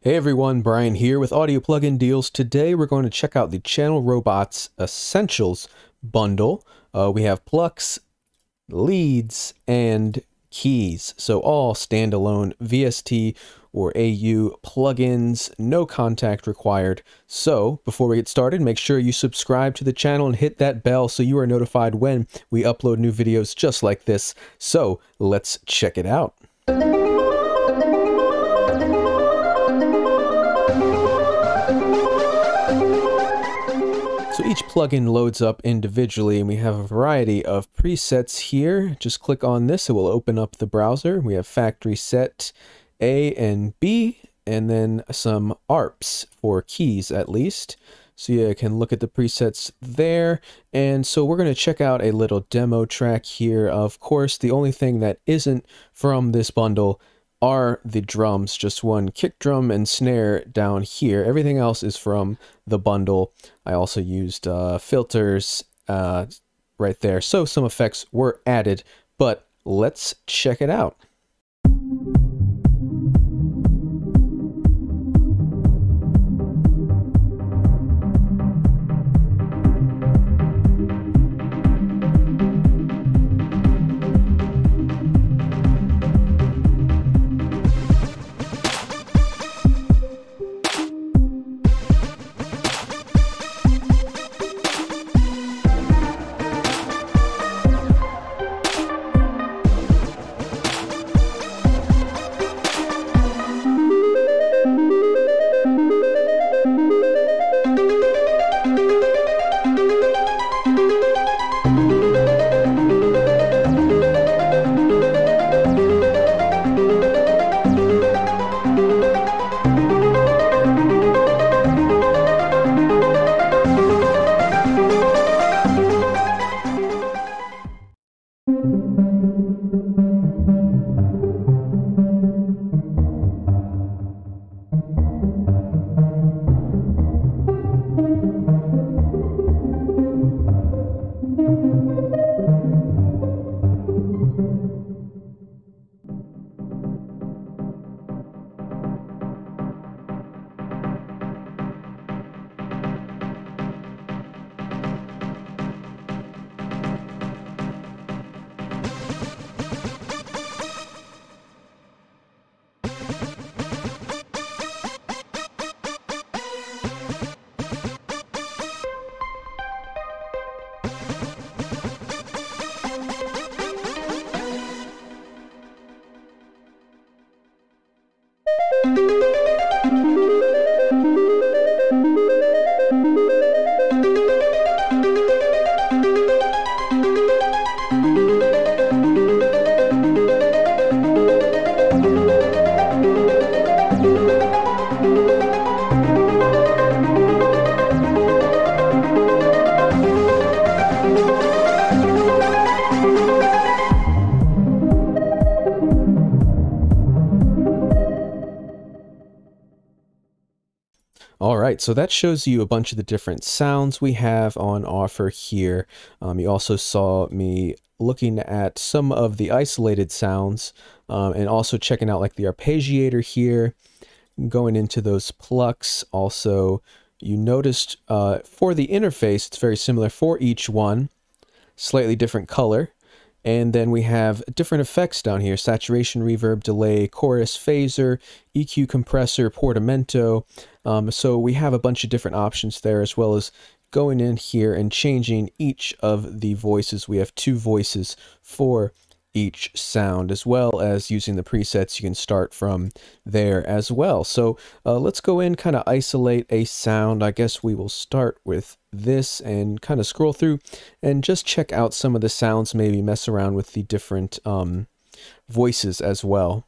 Hey everyone, Brian here with Audio Plugin Deals. Today we're going to check out the Channel Robots Essentials bundle. Uh, we have plucks, leads, and keys. So all standalone VST or AU plugins, no Kontakt required. So before we get started, make sure you subscribe to the channel and hit that bell so you are notified when we upload new videos just like this. So let's check it out. Each plugin loads up individually and we have a variety of presets here. Just click on this, it will open up the browser. We have factory set A and B and then some ARPs for keys at least. So you can look at the presets there. And so we're going to check out a little demo track here. Of course, the only thing that isn't from this bundle are the drums, just one kick drum and snare down here. Everything else is from the bundle. I also used uh, filters uh, right there. So some effects were added, but let's check it out. All right, so that shows you a bunch of the different sounds we have on offer here. Um, you also saw me looking at some of the isolated sounds um, and also checking out like the arpeggiator here, going into those plucks. Also, you noticed uh, for the interface, it's very similar for each one, slightly different color. And then we have different effects down here, saturation, reverb, delay, chorus, phaser, EQ compressor, portamento. Um, so we have a bunch of different options there as well as going in here and changing each of the voices. We have two voices for each sound as well as using the presets you can start from there as well. So uh, let's go in kind of isolate a sound. I guess we will start with this and kind of scroll through and just check out some of the sounds maybe mess around with the different um, voices as well